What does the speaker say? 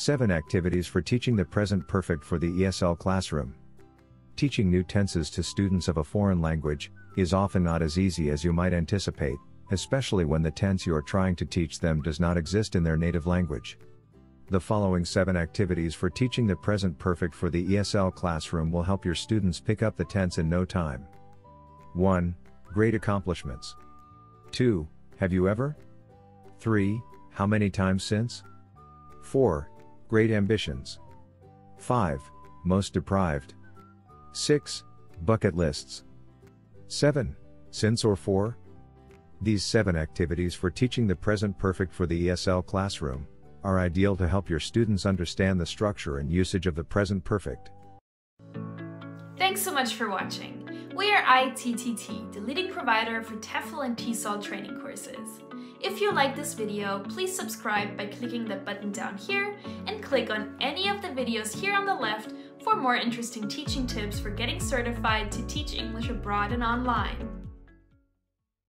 7 Activities for Teaching the Present Perfect for the ESL Classroom. Teaching new tenses to students of a foreign language is often not as easy as you might anticipate, especially when the tense you are trying to teach them does not exist in their native language. The following 7 activities for teaching the present perfect for the ESL classroom will help your students pick up the tense in no time. 1. Great accomplishments. 2. Have you ever? 3. How many times since? 4. Great ambitions. 5. Most deprived. 6. Bucket lists. 7. Since or for? These 7 activities for teaching the present perfect for the ESL classroom are ideal to help your students understand the structure and usage of the present perfect. Thanks so much for watching. We are ITTT, the leading provider for TEFL and TESOL training courses. If you like this video, please subscribe by clicking the button down here click on any of the videos here on the left for more interesting teaching tips for getting certified to teach English abroad and online.